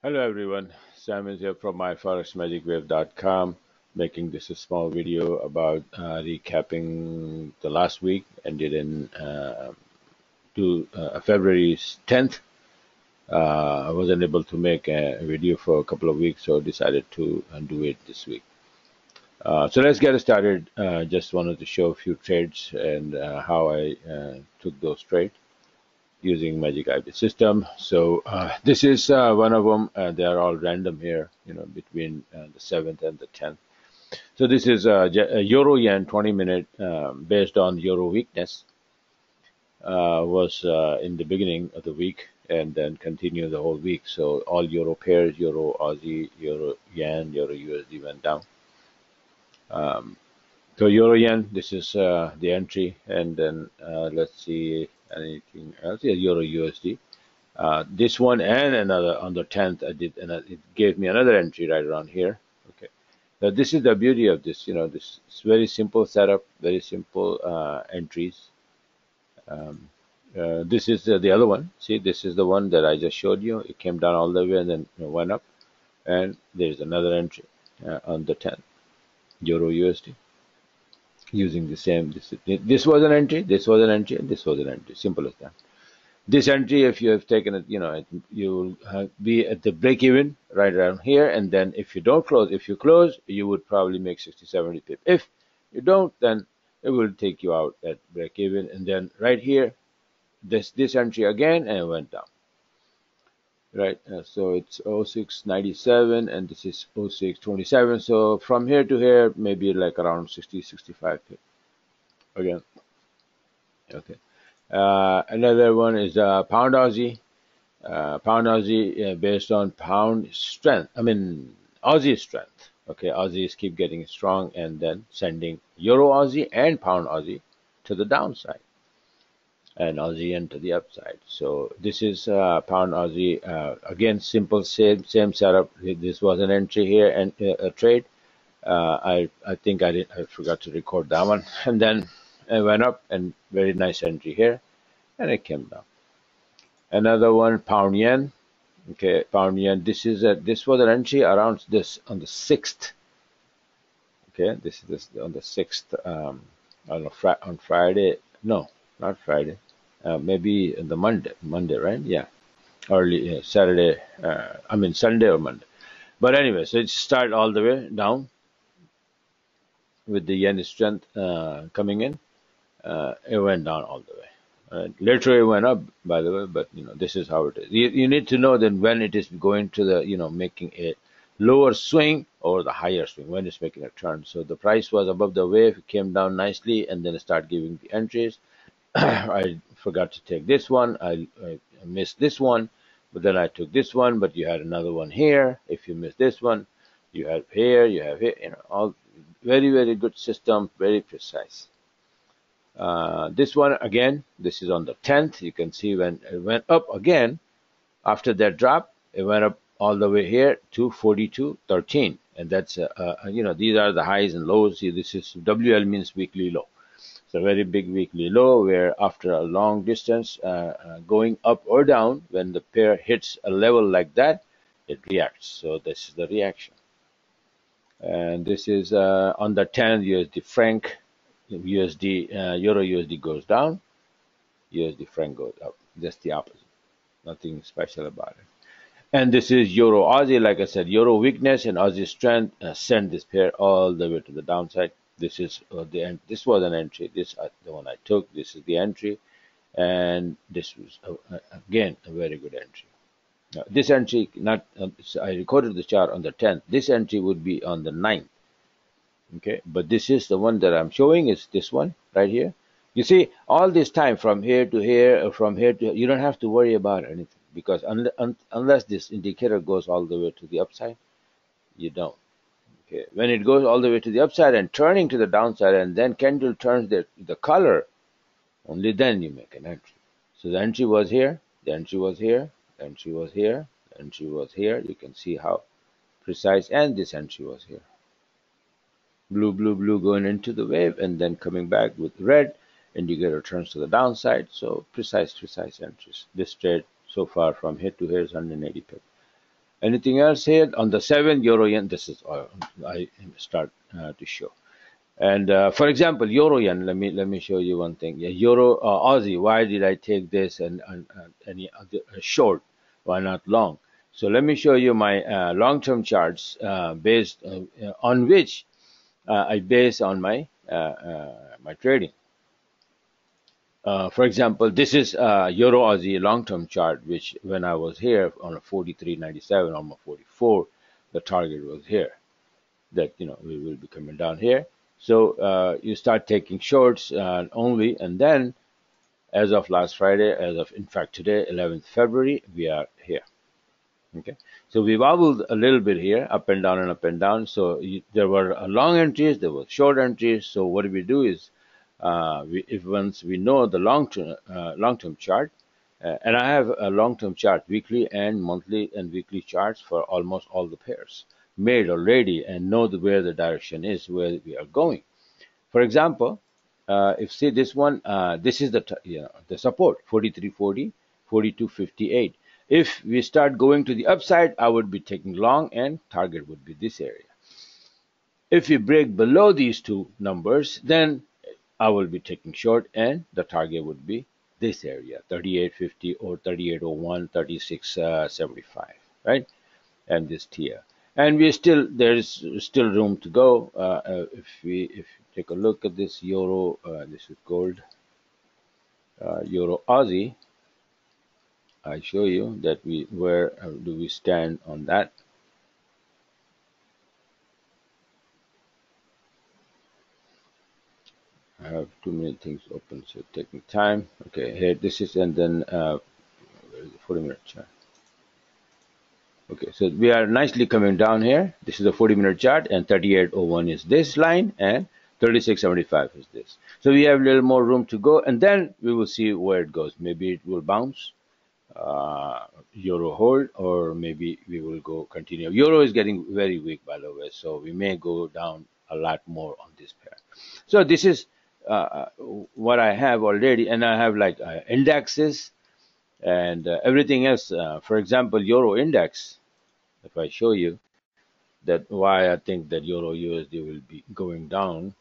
Hello everyone, Sam is here from myforexmagicwave.com making this a small video about uh, recapping the last week ended in uh, to, uh, February 10th. Uh, I wasn't able to make a video for a couple of weeks so decided to uh, do it this week. Uh, so let's get started. just wanted to show a few trades and how I took those trades using Magic IB system. So uh, this is uh, one of them. Uh, they are all random here, you know, between uh, the 7th and the 10th. So this is uh, a Euro Yen 20 minute um, based on Euro weakness uh, was in the beginning of the week and then continue the whole week. So all Euro pairs, Euro Aussie, Euro Yen, Euro USD went down. Um, so Euro Yen, this is the entry, and then let's see anything else. Yeah, Euro USD. Uh, this one and another on the 10th, I did, and it gave me another entry right around here. Okay, so this is the beauty of this. You know, this is very simple setup, very simple uh, entries. Um, uh, this is the, the, other one. See, this is the one that I just showed you. It came down all the way and then went up, and there's another entry uh, on the 10th, Euro USD using the same this this was an entry this was an entry and this was an entry. Simple as that. This entry if you have taken it you know you will be at the break even right around here and then if you don't close if you close you would probably make 60 70 pip. If you don't then it will take you out at break even and then right here this this entry again and it went down right? Uh, so it's 0697 and this is 0627 so from here to here maybe like around 60 65 again. Okay. Uh, another one is uh, pound Aussie. Uh, pound Aussie uh, based on pound strength I mean Aussie strength. Okay Aussies keep getting strong and then sending Euro Aussie and pound Aussie to the downside and Aussie yen to the upside. So this is uh, pound Aussie uh, again simple same same setup. This was an entry here and uh, a trade. Uh, I I think I did I forgot to record that one and then it went up and very nice entry here and it came down. Another one pound yen. Okay, pound yen. This is a this was an entry around this on the sixth. Okay, this is this on the sixth um, on, on Friday. No, not Friday uh, maybe the Monday, Monday, right? Yeah, early uh, Saturday. Uh, I mean Sunday or Monday. But anyway, so it started all the way down with the yen strength uh, coming in. Uh, it went down all the way. Uh, later it went up, by the way, but you know this is how it is. You, you need to know then when it is going to the, you know, making a lower swing or the higher swing when it's making a turn. So the price was above the wave, came down nicely, and then it started giving the entries. I forgot to take this one. I, I missed this one, but then I took this one. But you had another one here. If you miss this one, you have here, you have here. You know, all very very good system, very precise. Uh, this one again, this is on the 10th. You can see when it went up again after that drop, it went up all the way here to 42.13, and that's uh, uh, you know these are the highs and lows. See, this is WL means weekly low. It's a very big weekly low where after a long distance uh, uh, going up or down, when the pair hits a level like that, it reacts. So this is the reaction. And this is uh, on the 10 USD franc, USD, uh, Euro USD goes down, USD franc goes up. Just the opposite. Nothing special about it. And this is Euro Aussie. Like I said, Euro weakness and Aussie strength uh, send this pair all the way to the downside this is uh, the this was an entry this uh, the one I took this is the entry and this was uh, uh again a very good entry. Now, this entry not uh, I recorded the chart on the 10th this entry would be on the 9th okay but this is the one that I'm showing is this one right here. You see all this time from here to here uh, from here to you don't have to worry about anything because un un unless this indicator goes all the way to the upside you don't When it goes all the way to the upside and turning to the downside and then candle turns the, the color, only then you make an entry. So the entry was here, the entry was here, the entry was here, the entry was here. You can see how precise and this entry was here. Blue, blue, blue going into the wave and then coming back with red indicator turns to the downside. So precise, precise entries. This trade so far from here to here is 180 pips. Anything else here on the seven euro yen? This is uh, I start uh, to show. And uh, for example, euro yen. Let me let me show you one thing. Yeah, euro uh, Aussie. Why did I take this and, and, and any other uh, short? Why not long? So let me show you my uh, long-term charts uh, based uh, on which I base on my my trading. For example, this is Euro Aussie long-term chart, which when I was here on a 43.97, almost 44, the target was here. That you know we will be coming down here so uh, you start taking shorts uh, only, and then as of last Friday, as of in fact today, 11th February, we are here. Okay, so we wobbled a little bit here, up and down and up and down. So you, there were long entries, there were short entries. So what we do is, uh, we, if once we know the long term uh, long term chart, uh, and I have a long term chart, weekly and monthly and weekly charts for almost all the pairs made already and know the, where the direction is, where we are going. For example, uh, if see this one, uh, this is the you know, the support 4340, 4258. If we start going to the upside, I would be taking long and target would be this area. If we break below these two numbers, then I will be taking short and the target would be this area 3850 or 3801 3675 right and this tier and we still there is still room to go. Uh, uh, if we if you take a look at this euro, uh, this is gold, uh, euro Aussie. I show you that we where uh, do we stand on that. I have too many things open, so taking time. Okay, here this is and then uh, 40 minute chart. Okay, so we are nicely coming down here. This is a 40 minute chart and 3801 is this line and 3675 is this. So we have a little more room to go and then we will see where it goes. Maybe it will bounce, uh, euro hold, or maybe we will go continue. Euro is getting very weak by the way, so we may go down a lot more on this pair. So this is uh, what I have already and I have like uh, indexes and uh, everything else. Uh, for example, euro index if I show you that why I think that Euro USD will be going down.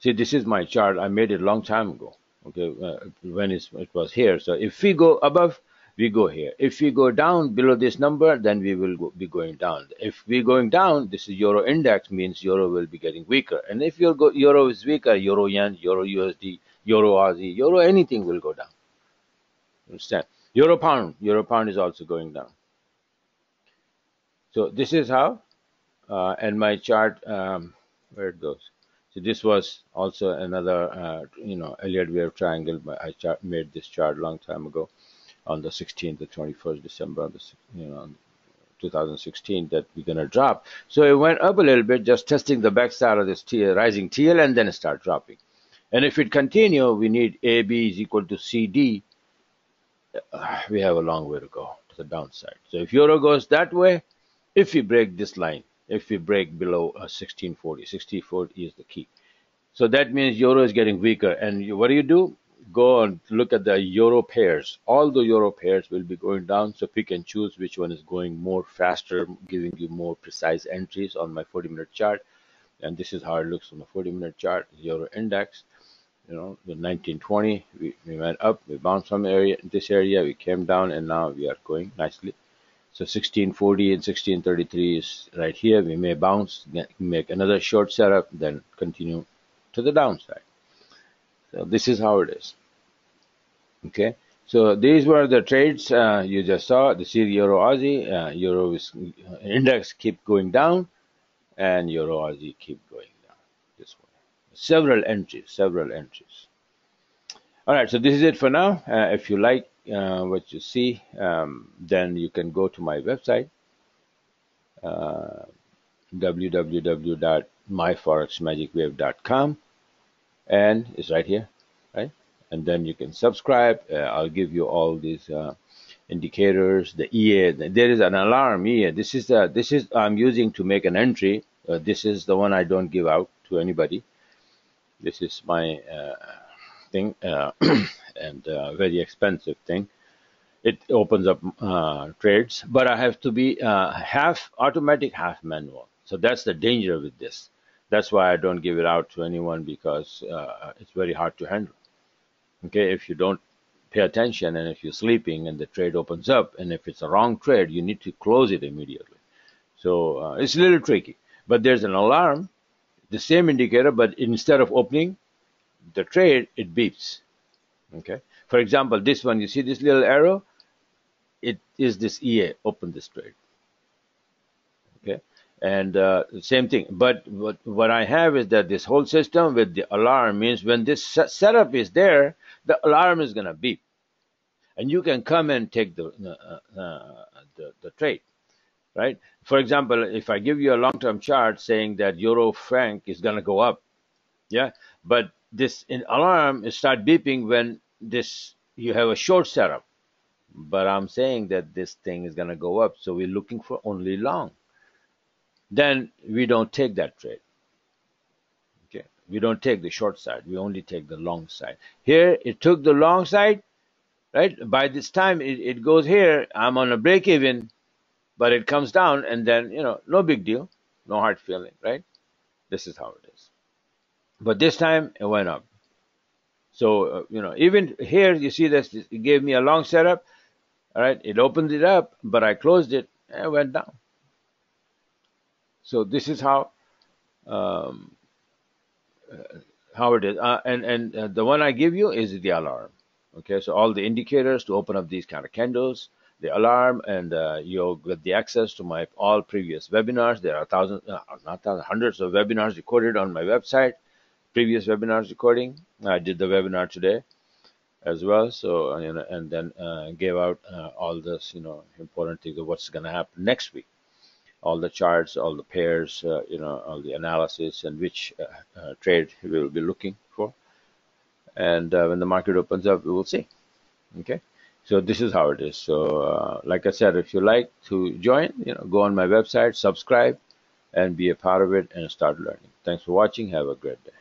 See, this is my chart. I made it long time ago. Okay, uh, when it was here. So if we go above, we go here. If we go down below this number, then we will go, be going down. If we're going down, this is Euro index means Euro will be getting weaker. And if your Euro is weaker, Euro yen, Euro USD, Euro Aussie, Euro anything will go down. Understand? Euro pound, Euro pound is also going down. So this is how, uh, and my chart, um, where it goes. So this was also another, uh, you know, Elliott wave triangle. I chart, made this chart a long time ago on the 16th, the 21st December, of the, you know, 2016 that we're going to drop. So it went up a little bit, just testing the backside of this TL, rising TL, and then start dropping. And if it continue, we need AB is equal to CD. Uh, we have a long way to go to the downside. So if euro goes that way, if we break this line, if we break below uh, 1640, 1640 is the key. So that means euro is getting weaker. And you, what do you do? Go and look at the euro pairs. All the euro pairs will be going down. So pick and choose which one is going more faster, giving you more precise entries on my 40 minute chart. And this is how it looks on the 40 minute chart, euro index. You know, the 1920, we, we went up, we bounced some area, this area, we came down, and now we are going nicely so 1640 and 1633 is right here. We may bounce, make another short setup, then continue to the downside. This is how it is. Okay. So these were the trades uh, you just saw. The C Euro Aussie, uh, Euro is, uh, index keep going down, and Euro Aussie keep going down this way. Several entries, several entries. All right. So this is it for now. Uh, if you like uh, what you see, um, then you can go to my website, uh, www.myforexmagicwave.com, and it's right here, right? And then you can subscribe. Uh, I'll give you all these uh, indicators. The EA, there is an alarm EA. This is the this is I'm using to make an entry. Uh, this is the one I don't give out to anybody. This is my uh, thing uh, and uh, very expensive thing it opens up uh, trades, but I have to be uh, half automatic, half manual. So that's the danger with this. That's why I don't give it out to anyone because uh, it's very hard to handle. Okay, if you don't pay attention and if you're sleeping and the trade opens up and if it's a wrong trade, you need to close it immediately. So uh, it's a little tricky, but there's an alarm, the same indicator, but instead of opening the trade, it beeps. Okay. For example, this one, you see this little arrow? It is this EA, open this trade. Okay. And uh, same thing. But what, what I have is that this whole system with the alarm means when this setup is there, the alarm is going to beep. And you can come and take the, uh, uh, the, the trade, right? For example, if I give you a long-term chart saying that Euro franc is going to go up, yeah, but this alarm is start beeping when this you have a short setup. But I'm saying that this thing is going to go up, so we're looking for only long then we don't take that trade. Okay, we don't take the short side. We only take the long side. Here it took the long side, right? By this time it, it goes here. I'm on a break even, but it comes down, and then you know, no big deal, no hard feeling, right? This is how it is. But this time it went up. So uh, you know, even here you see this. It gave me a long setup. All right, it opened it up, but I closed it and it went down. So this is how um, uh, how it is. Uh, and and uh, the one I give you is the alarm. Okay, so all the indicators to open up these kind of candles, the alarm, and uh, you'll get the access to my all previous webinars. There are thousands, uh, not thousands, hundreds of webinars recorded on my website. Previous webinars recording. I did the webinar today as well. So and then uh, gave out all this, you know, important things of what's going to happen next week all the charts, all the pairs, uh, you know, all the analysis and which uh, uh, trade we will be looking for. And when the market opens up, we will see. Okay. So this is how it is. So, like I said, if you like to join, you know, go on my website, subscribe, and be a part of it and start learning. Thanks for watching. Have a great day.